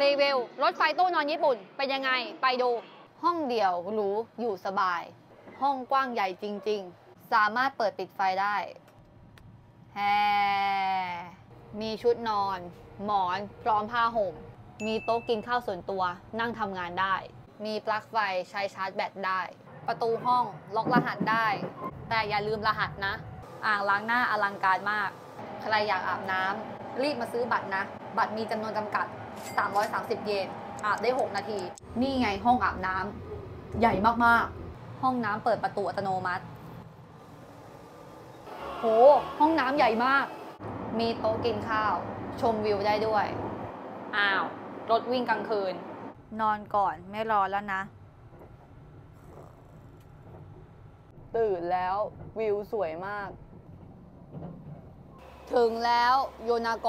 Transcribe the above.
รีวิวรถไฟตู้นอนญี่ปุ่น เป็นยังไงไปดู ห้องเดี่ยวหรูอยู่สบาย ห้องกว้างใหญ่จริง ๆ สามารถเปิดปิดไฟได้แฮมีชุดนอน หมอนพร้อมผ้าห่ม มีโต๊ะกินข้าวส่วนตัวนั่งทำงานได้ มีปลั๊กไฟใช้ชาร์จแบตได้ ประตูห้องล็อกรหัสได้ แต่อย่าลืมรหัสนะ อ่างล้างหน้าอลังการมาก ใครอยากอาบน้ำ รีบมาซื้อบัตรนะ บัตรมีจำนวนจำกัด 330 เยนอาบได้ 6 นาที นี่ไงห้องอาบน้ำใหญ่มากๆ ห้องน้ำเปิดประตูอัตโนมัติ โห ห้องน้ำใหญ่มาก มีโต๊ะกินข้าว ชมวิวได้ด้วย อ้าว รถวิ่งกลางคืน นอนก่อนไม่รอแล้วนะ ตื่นแล้ววิวสวยมาก ถึงแล้วโยนาโก